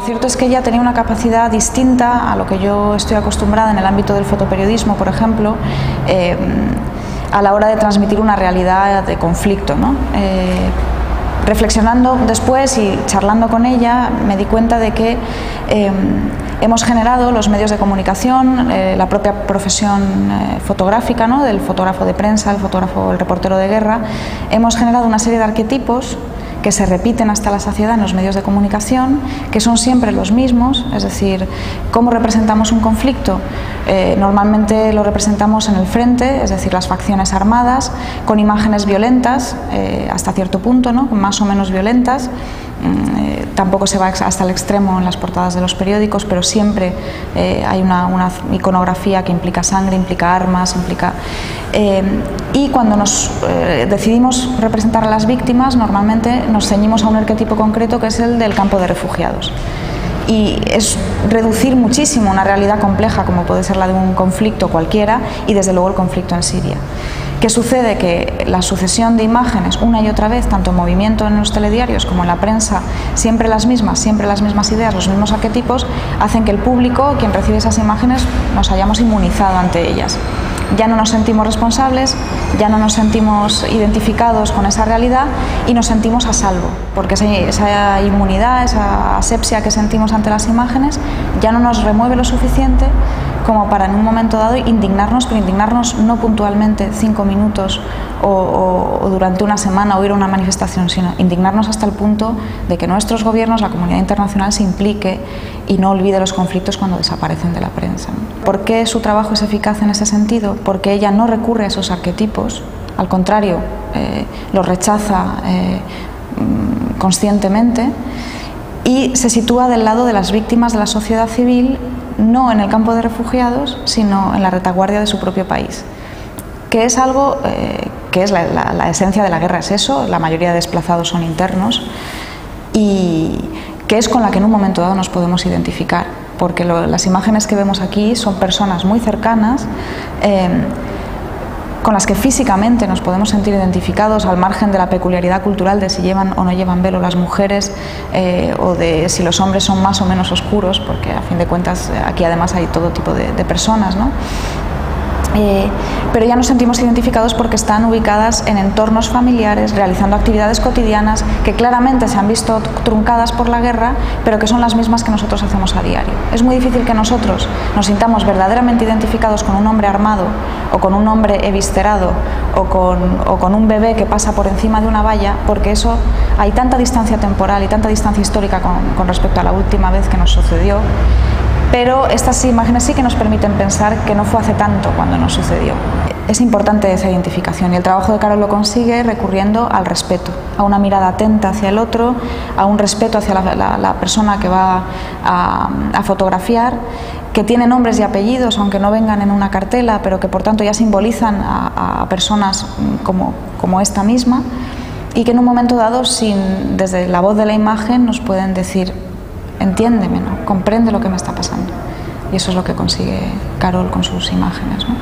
cierto es que ella tenía una capacidad distinta a lo que yo estoy acostumbrada en el ámbito del fotoperiodismo, por ejemplo, eh, a la hora de transmitir una realidad de conflicto. Eh, reflexionando después y charlando con ella, me di cuenta de que eh, hemos generado los medios de comunicación, la propia profesión fotográfica, ¿no? del fotógrafo de prensa, el fotógrafo, el reportero de guerra, hemos generado una serie de arquetipos que se repiten hasta la saciedad en los medios de comunicación, que son siempre los mismos, es decir, cómo representamos un conflicto. Eh, normalmente lo representamos en el frente, es decir, las facciones armadas, con imágenes violentas, eh, hasta cierto punto, ¿no? más o menos violentas. Mm, eh, tampoco se va hasta el extremo en las portadas de los periódicos, pero siempre hay una, iconografía que implica sangre, implica armas, implica... y cuando nos decidimos representar a las víctimas, normalmente nos ceñimos a un arquetipo concreto que es el del campo de refugiados. Y es reducir muchísimo una realidad compleja como puede ser la de un conflicto cualquiera y desde luego el conflicto en Siria. ¿Qué sucede? Que la sucesión de imágenes una y otra vez, tanto en movimiento en los telediarios como en la prensa, siempre las mismas, siempre las mismas ideas, los mismos arquetipos, hacen que el público, quien recibe esas imágenes, nos hayamos inmunizado ante ellas ya no nos sentimos responsables, ya no nos sentimos identificados con esa realidad y nos sentimos a salvo, porque esa, inmunidad, esa asepsia que sentimos ante las imágenes ya no nos remueve lo suficiente como para en un momento dado indignarnos, pero indignarnos no puntualmente cinco minutos o, durante una semana o ir a una manifestación, sino indignarnos hasta el punto de que nuestros gobiernos, la comunidad internacional se implique y no olvide los conflictos cuando desaparecen de la prensa. ¿Por qué su trabajo es eficaz en ese sentido? Porque ella no recurre a esos arquetipos, al contrario, eh, los rechaza eh, mm, conscientemente y se sitúa del lado de las víctimas de la sociedad civil no en el campo de refugiados, sino en la retaguardia de su propio país, que es algo eh, que es la, esencia de la guerra, es eso, la mayoría de desplazados son internos, y que es con la que en un momento dado nos podemos identificar, porque las imágenes que vemos aquí son personas muy cercanas. Eh, con las que físicamente nos podemos sentir identificados al margen de la peculiaridad cultural de si llevan o no llevan velo las mujeres eh, o de si los hombres son más o menos oscuros, porque a fin de cuentas aquí además hay todo tipo de, de personas, ¿no? Eh, pero ya nos sentimos identificados porque están ubicadas en entornos familiares, realizando actividades cotidianas que claramente se han visto truncadas por la guerra, pero que son las mismas que nosotros hacemos a diario. Es muy difícil que nosotros nos sintamos verdaderamente identificados con un hombre armado o con un hombre eviscerado o con, o con un bebé que pasa por encima de una valla, porque eso hay tanta distancia temporal y tanta distancia histórica con, con respecto a la última vez que nos sucedió pero estas imágenes sí que nos permiten pensar que no fue hace tanto cuando nos sucedió. Es importante esa identificación y el trabajo de Carol lo consigue recurriendo al respeto, a una mirada atenta hacia el otro, a un respeto hacia la, persona que va a, fotografiar, que tiene nombres y apellidos, aunque no vengan en una cartela, pero que por tanto ya simbolizan a, personas como, como esta misma y que en un momento dado, sin, desde la voz de la imagen, nos pueden decir entiéndeme, ¿no? comprende lo que me está pasando. Y eso es lo que consigue Carol con sus imágenes. ¿no?